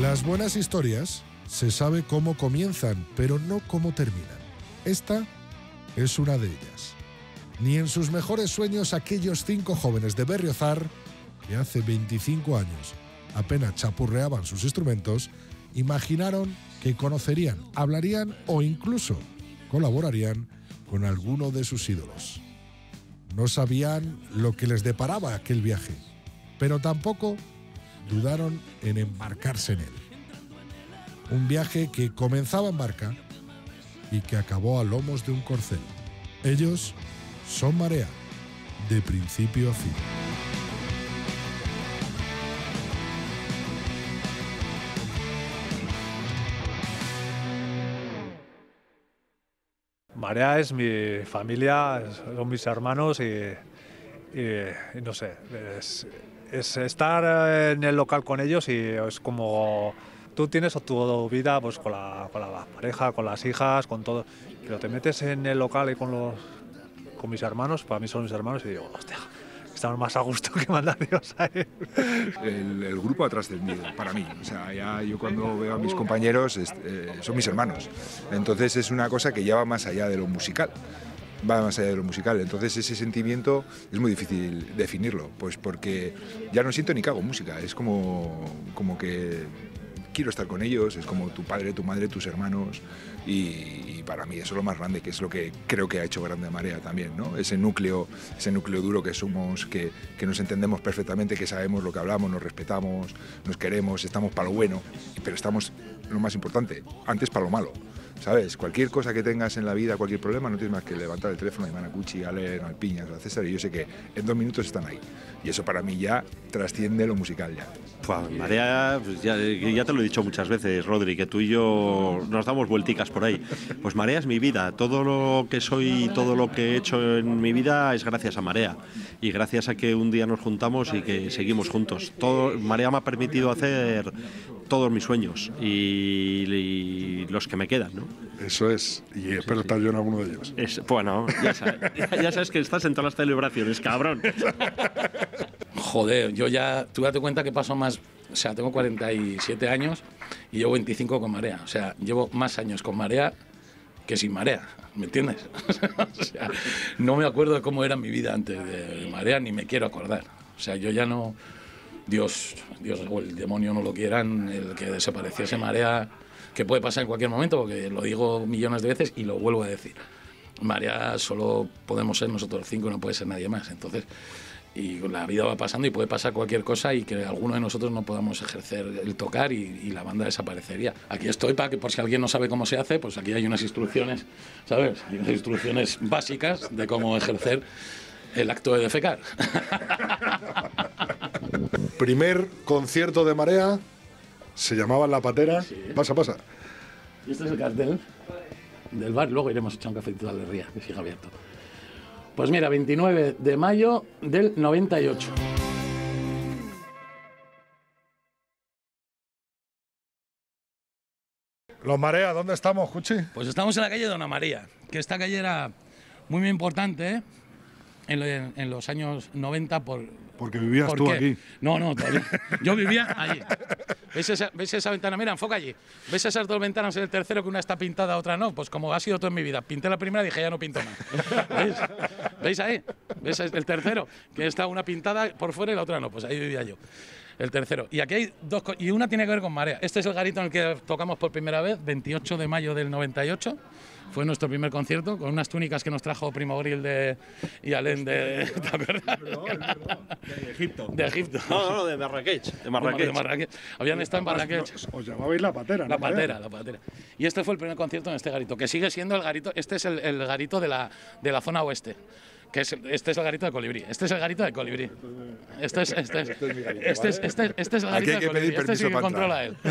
Las buenas historias se sabe cómo comienzan, pero no cómo terminan. Esta es una de ellas. Ni en sus mejores sueños aquellos cinco jóvenes de Berriozar, que hace 25 años apenas chapurreaban sus instrumentos, imaginaron que conocerían, hablarían o incluso colaborarían con alguno de sus ídolos. No sabían lo que les deparaba aquel viaje, pero tampoco dudaron en embarcarse en él. Un viaje que comenzaba en barca y que acabó a lomos de un corcel. Ellos son Marea, de principio a fin. Marea es mi familia, son mis hermanos y, no sé, es estar en el local con ellos y es como tú tienes tu vida pues con la, con la pareja, con las hijas, con todo, pero te metes en el local y con los con mis hermanos, para mí son mis hermanos y digo, hostia, estamos más a gusto que mandar Dios a él. el, el grupo ha trascendido para mí. O sea, ya yo cuando veo a mis compañeros es- eh, son mis hermanos. Entonces es una cosa que ya va más allá de lo musical. Va más allá de lo musical. Entonces ese sentimiento es muy difícil definirlo, pues porque ya no siento ni hago música. Es como, como que quiero estar con ellos, es como tu padre, tu madre, tus hermanos. Y, para mí eso es lo más grande, que es lo que creo que ha hecho Grande Marea también, ¿no? Ese núcleo, ese núcleo duro que somos, que, que nos entendemos perfectamente, que sabemos lo que hablamos, nos respetamos, nos queremos, estamos para lo bueno, pero estamos, lo más importante, antes para lo malo. ¿Sabes? Cualquier cosa que tengas en la vida, cualquier problema, no tienes más que levantar el teléfono, a Cuchi, a Len, al Piñas, a César, y yo sé que en dos minutos están ahí. Y eso para mí ya trasciende lo musical ya. Marea, pues ya, ya te lo he dicho muchas veces, Rodri, que tú y yo nos damos vuelticas por ahí. Pues Marea es mi vida. Todo lo que soy todo lo que he hecho en mi vida es gracias a Marea. Y gracias a que un día nos juntamos y que seguimos juntos. Todo, Marea me ha permitido hacer todos mis sueños y, y los que me quedan, ¿no? Eso es, y espero estar yo en alguno de ellos. Es, bueno, ya sabes, ya sabes que estás en todas las celebraciones, cabrón. Joder, yo ya, tú date cuenta que paso más, o sea, tengo 47 años y llevo 25 con marea. O sea, llevo más años con marea que sin marea, ¿me entiendes? o sea, no me acuerdo de cómo era mi vida antes de marea, ni me quiero acordar. O sea, yo ya no, Dios, Dios o el demonio no lo quieran, el que desapareciese marea, que puede pasar en cualquier momento, porque lo digo millones de veces y lo vuelvo a decir. Marea solo podemos ser nosotros cinco, no puede ser nadie más. Entonces, y la vida va pasando y puede pasar cualquier cosa y que alguno de nosotros no podamos ejercer el tocar y, y la banda desaparecería. Aquí estoy para que por si alguien no sabe cómo se hace, pues aquí hay unas instrucciones, ¿sabes? Hay unas instrucciones básicas de cómo ejercer el acto de defecar. Primer concierto de Marea, se llamaba La Patera. Pasa, pasa. Y este es el cartel del bar, luego iremos a echar un cafetito a la herría, que siga abierto. Pues mira, 29 de mayo del 98. Los Marea, ¿dónde estamos, Cuchi? Pues estamos en la calle Dona María, que esta calle era muy, muy importante ¿eh? En, en los años 90 por... Porque vivías ¿por tú aquí. No, no, todavía. Yo vivía allí. ¿Ves esa, ¿Ves esa ventana? Mira, enfoca allí. ¿Ves esas dos ventanas en el tercero que una está pintada, otra no? Pues como ha sido todo en mi vida. Pinté la primera y dije, ya no pinto más. ¿Veis? ¿Veis ahí? ¿Ves el tercero? Que está una pintada por fuera y la otra no. Pues ahí vivía yo. El tercero. Y aquí hay dos y una tiene que ver con marea. Este es el garito en el que tocamos por primera vez, 28 de mayo del 98. Fue nuestro primer concierto con unas túnicas que nos trajo Primo Grill de y Alén de ¿te acuerdas? De Egipto. De Egipto. No, no, de Marrakech. De Marrakech. De Marrakech. Habían estado en Marrakech. Os llamabais La Patera, La ¿no, Marea? patera, la patera. Y este fue el primer concierto en este garito, que sigue siendo el garito, este es el, el garito de la, de la zona oeste. Que es, este es el garito de colibrí. Este es el garito de colibrí. Este es, este es, este es, este, este es el garito de colibrí. Este sí permiso que controla él.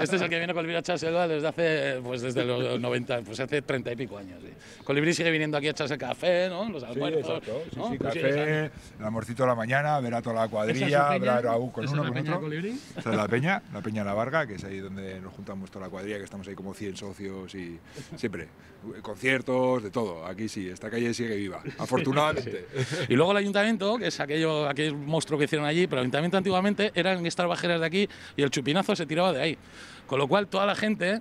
Este es el que viene a colibrí a echarse el desde hace, pues desde los 90, pues hace treinta y pico años. Sí. Colibrí sigue viniendo aquí a echarse café, ¿no? Los Sí, almuerzos. exacto. Sí, ¿no? sí, sigues café, el almorcito de la mañana, ver a toda la ¿Esa es cuadrilla, ver a U con ¿Esa uno, es con otro. Esa es la peña, la peña La Varga, que es ahí donde nos juntamos toda la cuadrilla, que estamos ahí como 100 socios y siempre. Conciertos, de todo. Aquí sí, esta calle sigue viva, afortunadamente. Y luego el ayuntamiento, que es aquello, aquel monstruo que hicieron allí, pero el ayuntamiento antiguamente eran estas bajeras de aquí y el chupinazo se tiraba de ahí. Con lo cual toda la gente,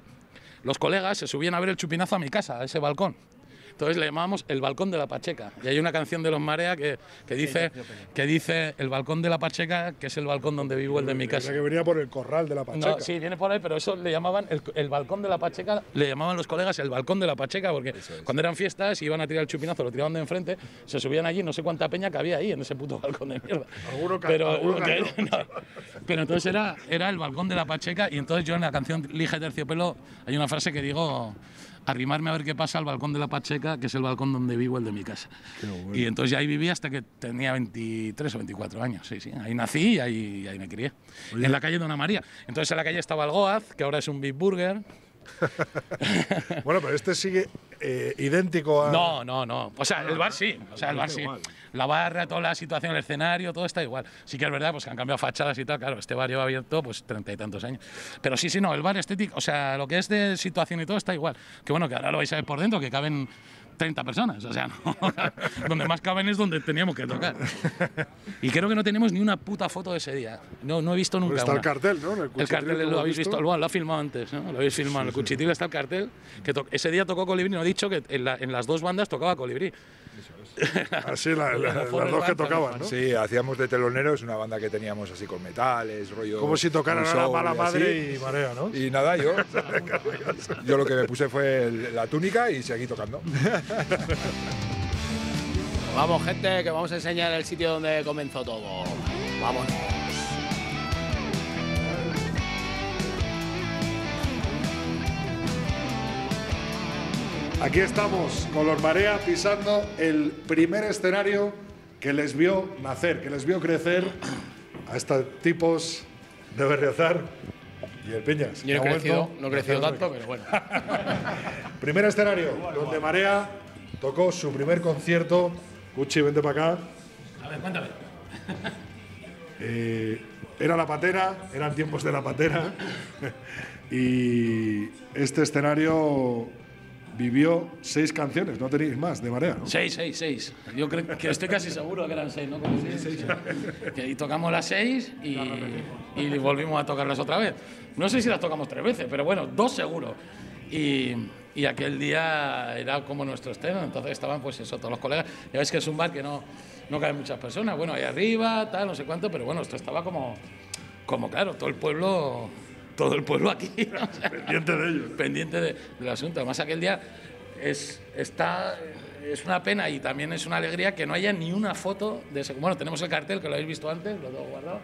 los colegas, se subían a ver el chupinazo a mi casa, a ese balcón. Entonces le llamábamos el balcón de la Pacheca. Y hay una canción de los Marea que, que dice, que dice el balcón de la Pacheca, que es el balcón donde vivo el de mi casa. que venía por el corral de la Pacheca. No, sí, viene por ahí, pero eso le llamaban el, el balcón de la Pacheca, le llamaban los colegas el balcón de la Pacheca, porque cuando eran fiestas iban a tirar el chupinazo, lo tiraban de enfrente, se subían allí, no sé cuánta peña que había ahí en ese puto balcón de mierda. Alguno pero, alguno cayó. no. pero entonces era, era el balcón de la Pacheca y entonces yo en la canción y Terciopelo hay una frase que digo arrimarme a ver qué pasa al balcón de la Pacheca, que es el balcón donde vivo, el de mi casa. Y entonces ya ahí viví hasta que tenía 23 o 24 años, sí, sí. Ahí nací y ahí, ahí me crié. En la calle Dona María. Entonces en la calle estaba el Goaz, que ahora es un Big Burger. Bueno, pero este sigue eh, idéntico a. No, no, no. O sea, el bar sí. O sea, el bar sí. La barra, toda la situación, el escenario, todo está igual. Sí que es verdad, pues que han cambiado fachadas y tal. Claro, este bar lleva abierto pues treinta y tantos años. Pero sí, sí, no, el bar estético, o sea, lo que es de situación y todo está igual. Que bueno, que ahora lo vais a ver por dentro, que caben 30 personas. O sea, no, donde más caben es donde teníamos que tocar. Y creo que no tenemos ni una puta foto de ese día. No, no he visto nunca. Pues está el una. cartel, ¿no? El cuchitril, cartel ¿lo lo habéis visto? Bueno, lo ha filmado antes, ¿no? Lo habéis filmado. En el Cuchitril está el cartel. Que ese día tocó Colibrí, no he dicho que en, la- en las dos bandas tocaba Colibrí. Así, la- la- las dos que tocaban, ¿no? Sí, hacíamos de teloneros una banda que teníamos así con metales, rollo. Como si tocaran a la mala y madre así. y marea, ¿no? Y nada, yo, yo lo que me puse fue el- la túnica y seguí tocando. Vamos, gente, que vamos a enseñar el sitio donde comenzó todo. Vámonos. Aquí estamos con los Marea pisando el primer escenario que les vio nacer, que les vio crecer a estos tipos de Berriozar y el Piñas. Yo no he crecido, no he tanto, pero bueno. Primer escenario donde Marea tocó su primer concierto. Gucci, vente para acá. A ver, cuéntame. Eh, era la patera, eran tiempos de la patera. y este escenario vivió seis canciones, no tenéis más de Marea, ¿no? Seis, seis, seis. Yo creo que estoy casi seguro que eran seis, ¿no? Como seis, seis. Que ahí tocamos las seis y, y volvimos a tocarlas otra vez. No sé si las tocamos tres veces, pero bueno, dos seguro. Y, y aquel día era como nuestro estreno, entonces estaban pues eso, todos los colegas. Ya ves que es un bar que no, no caben muchas personas. Bueno, ahí arriba, tal, no sé cuánto, pero bueno, esto estaba como, como claro, todo el pueblo, todo el pueblo aquí. ¿no? O sea, Pendiente de ellos. pendiente de- del asunto. Además, aquel día es, está, es una pena y también es una alegría que no haya ni una foto de ese. Bueno, tenemos el cartel que lo habéis visto antes, lo tengo guardado.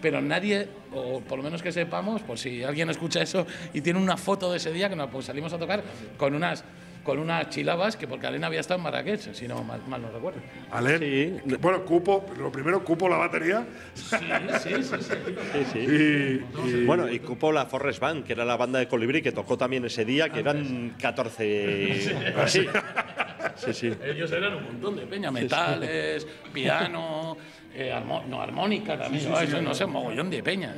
Pero nadie, o por lo menos que sepamos, por si alguien escucha eso y tiene una foto de ese día, que nos pues salimos a tocar con unas, con unas chilabas, que porque Alena había estado en Marrakech, si no mal, mal no recuerdo. Alen, Sí. bueno, cupo, lo primero cupo la batería Sí, sí, sí. sí. Sí, sí. y, y- Bueno, y cupo la Forest Band, que era la banda de Colibrí que tocó también ese día, que eran 14. así. Sí, sí. Ellos eran un montón de peña, metales, piano, eh, armo- no, armónica también, no, eso, no sé, mogollón de peña.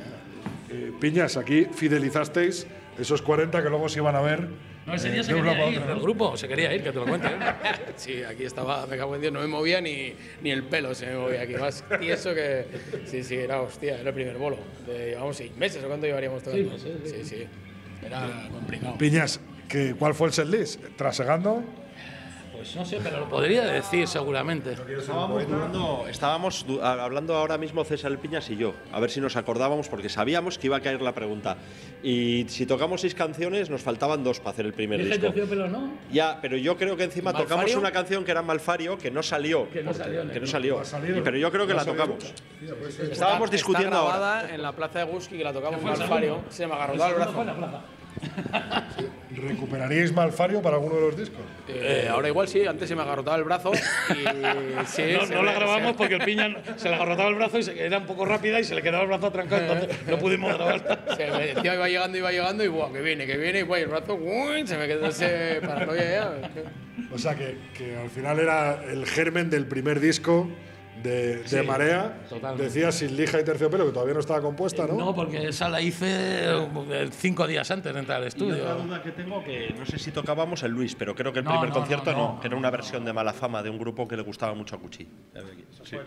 eh, Piñas, aquí fidelizasteis esos 40 que luego se iban a ver. No, ese día eh, se de una quería ir grupo, se quería ir, que te lo cuente. ¿eh? Sí, aquí estaba, me cago en Dios, no me movía ni, ni el pelo se me movía aquí. Más tieso que. Sí, sí, era hostia, era el primer bolo. De, llevamos seis meses o cuánto llevaríamos todo. Sí, sí, sí, sí. Era complicado. Piñas, que, ¿cuál fue el setlist? Trasegando. Pues no sé, pero lo podría decir seguramente. Estábamos, dudando- estábamos du- a- hablando ahora mismo César Piñas y yo, a ver si nos acordábamos, porque sabíamos que iba a caer la pregunta. Y si tocamos seis canciones, nos faltaban dos para hacer el primer disco. pero no. Ya, pero yo creo que encima ¿Malfario? tocamos una canción que era Malfario, que no salió. Que no salió, Que no ¿no? salió. ha salido. Y- pero yo creo que la ha salido. tocamos. Estábamos Está- discutiendo está ahora. grabada en la plaza de Guski que la tocamos en fue el Alfario. segundo. Se me agarrotó el brazo. ¿Recuperaríais Malfario para alguno de los discos? Eh, ahora igual sí, antes se me agarrotaba el brazo y sí, No, no la grabamos porque el piña se le agarrotaba el brazo y se, era un poco rápida y se le quedaba el brazo atrancado, entonces no pudimos grabar. Se me decía, iba llegando, iba llegando y buah, que viene, que viene, y buah, y el brazo, se me quedó ese paranoia ya. O sea que, que al final era el germen del primer disco de, de Marea. totalmente. Decía sin lija y terciopelo, que todavía no estaba compuesta, ¿no? No, porque esa la hice eh, cinco días antes de entrar al Y estudio. otra duda que tengo que no sé si tocábamos el Luis, pero creo que el No, primer no, concierto no, no, no. que era una versión de mala fama de un grupo que le gustaba mucho a Cuchi. Sí,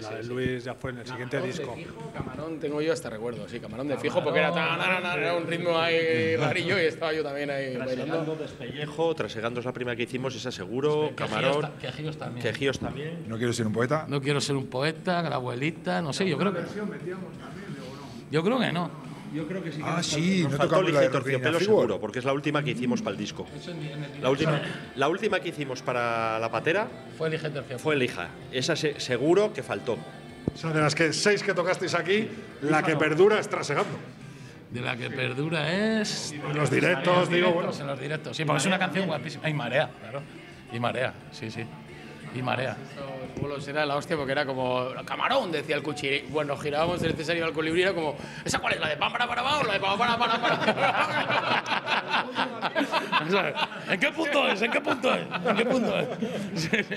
la de Luis ya fue en el siguiente disco. Camarón, tengo yo hasta recuerdo, sí, camarón de fijo, porque era, tan, tan, tan, era un ritmo ahí rarillo y estaba yo también ahí Trasegando, bailando. despellejo, trasegando es la primera que hicimos, esa seguro, camarón, ta- Quejíos también. quejíos también. No quiero ser un poeta. No quiero ser un poeta, que la abuelita, no sé, yo creo que. Yo creo que no. Ah, sí, Nos no faltó tocamos la de Figure. seguro, porque es la última que hicimos para el disco. La última, la última que hicimos para la patera Fue el tercio. fue Lija. Esa se- seguro que faltó. O sea, de las que seis que tocasteis aquí, la que perdura es trasegando. De la que perdura es. En los directos, digo, bueno. En los directos, sí, porque es una canción guapísima. Y marea, claro. Y marea, sí, sí. Y marea. Los bolos era la hostia porque era como camarón, decía el cuchillo. Bueno, girábamos del Cesario al colibrí, era como, ¿esa cuál es? ¿La de pam para para o la de pam para para para? ¿En qué punto es? ¿En qué punto es? ¿En qué punto es?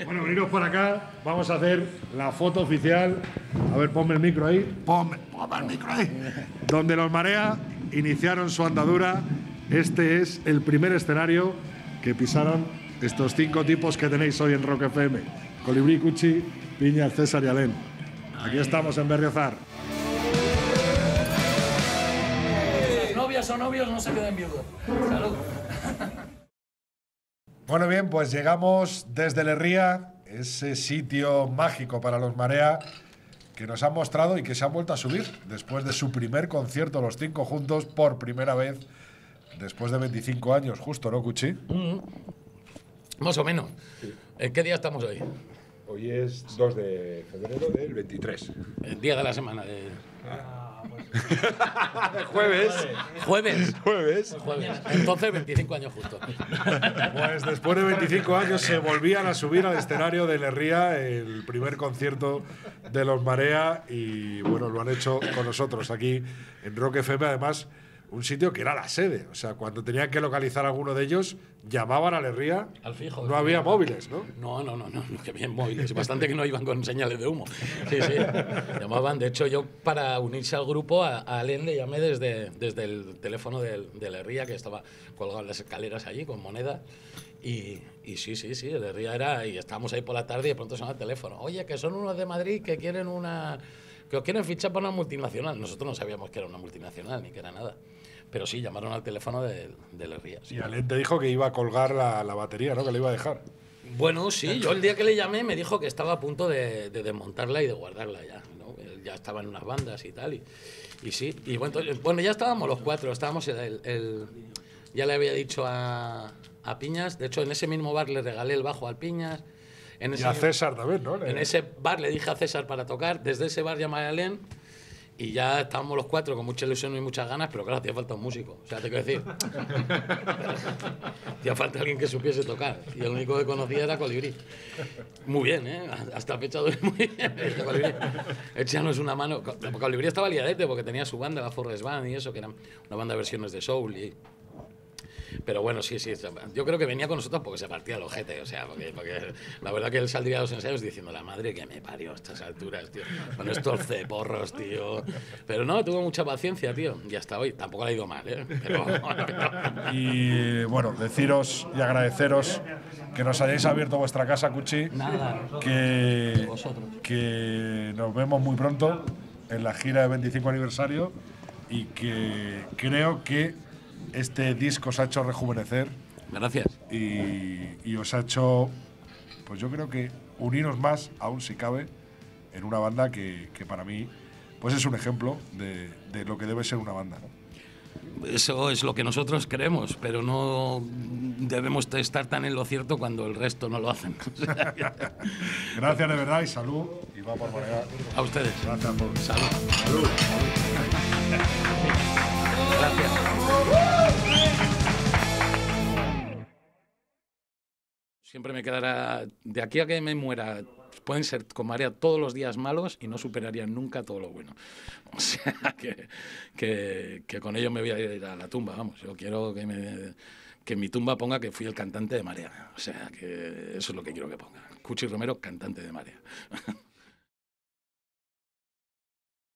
Bueno, veniros por acá, vamos a hacer la foto oficial. A ver, ponme el micro ahí. Ponme, ponme el micro ahí. Donde los Marea iniciaron su andadura. Este es el primer escenario que pisaron estos cinco tipos que tenéis hoy en Rock FM. Colibrí, Cuchi, Piña, César y Alén. Aquí estamos en Berriozar. Novias o novios no se queden viudos. Salud. Bueno, bien, pues llegamos desde Lerría, ese sitio mágico para los Marea que nos han mostrado y que se han vuelto a subir después de su primer concierto, los cinco juntos, por primera vez, después de 25 años, justo, ¿no, Cuchi? Más o menos. ¿En qué día estamos hoy? Hoy es 2 de febrero del 23. El día de la semana. De... Jueves. Jueves. Jueves. Jueves. Entonces 25 años justo. Pues después de 25 años se volvían a subir al escenario de Lerría, el primer concierto de los Marea, y bueno, lo han hecho con nosotros aquí en Rock FM, además, un sitio que era la sede. O sea, cuando tenían que localizar a alguno de ellos, llamaban a Lerría. Al fijo. No había móviles, ¿no? No, no, no, no, no, que bien móviles. Bastante que no iban con señales de humo. Sí, sí. Llamaban. De hecho, yo para unirse al grupo, a, a Alen le llamé desde, desde el teléfono de, la Herría, que estaba colgado en las escaleras allí con moneda. Y, y sí, sí, sí, el Herría era. Y estábamos ahí por la tarde y de pronto sonaba el teléfono. Oye, que son unos de Madrid que quieren una. que os quieren fichar para una multinacional. Nosotros no sabíamos que era una multinacional ni que era nada. Pero sí, llamaron al teléfono de, de la Herría. sí. Y Alén te dijo que iba a colgar la, la batería, ¿no? Que le iba a dejar. Bueno, sí, yo el día que le llamé me dijo que estaba a punto de, de desmontarla y de guardarla ya. Ya estaba en unas bandas y tal. Y, y sí, y bueno, entonces- bueno, ya estábamos los cuatro. Estábamos el, el- ya le había dicho a, a Piñas. De hecho, en ese mismo bar le regalé el bajo al Piñas. En Y ese, a César también, ¿no? en ese bar le dije a César para tocar. Desde ese bar llamé a Alen. Y ya estábamos los cuatro con mucha ilusión y muchas ganas, pero claro, hacía falta un músico. O sea, te quiero decir. hacía falta alguien que supiese tocar. Y el único que conocía era Colibrí. Muy bien, ¿eh? Hasta fecha de hoy muy bien. Colibrí. Échanos una mano. Colibrí estaba liadete porque tenía su banda, la Forest Band y eso, que era una banda de versiones de soul. Y, pero bueno, sí, sí. Yo creo que venía con nosotros porque se partía el ojete. O sea, porque, porque la verdad que él saldría a los ensayos diciendo, la madre que me parió a estas alturas, tío. Con estos ceporros, tío. Pero no, tuvo mucha paciencia, tío. Y hasta hoy. Tampoco le ha ido mal, ¿eh? Pero, Y bueno, deciros y agradeceros que nos hayáis abierto vuestra casa, Cuchi. Nada. que, Vosotros. que nos vemos muy pronto en la gira de 25 aniversario y que creo que este disco os ha hecho rejuvenecer Gracias. y, y os ha hecho, pues yo creo que uniros más, aún si cabe, en una banda que, que para mí pues es un ejemplo de, de lo que debe ser una banda. ¿no? Eso es lo que nosotros creemos, pero no debemos estar tan en lo cierto cuando el resto no lo hacen. Gracias de verdad y salud y va por Moregal. A ustedes. Gracias por Salud. Gracias. Siempre me quedará, de aquí a que me muera, pueden ser con marea todos los días malos y no superarían nunca todo lo bueno. O sea, que, que, que con ello me voy a ir a la tumba, vamos. Yo quiero que, me, que mi tumba ponga que fui el cantante de marea. O sea, que eso es lo que quiero que ponga. Cuchi Romero, cantante de marea.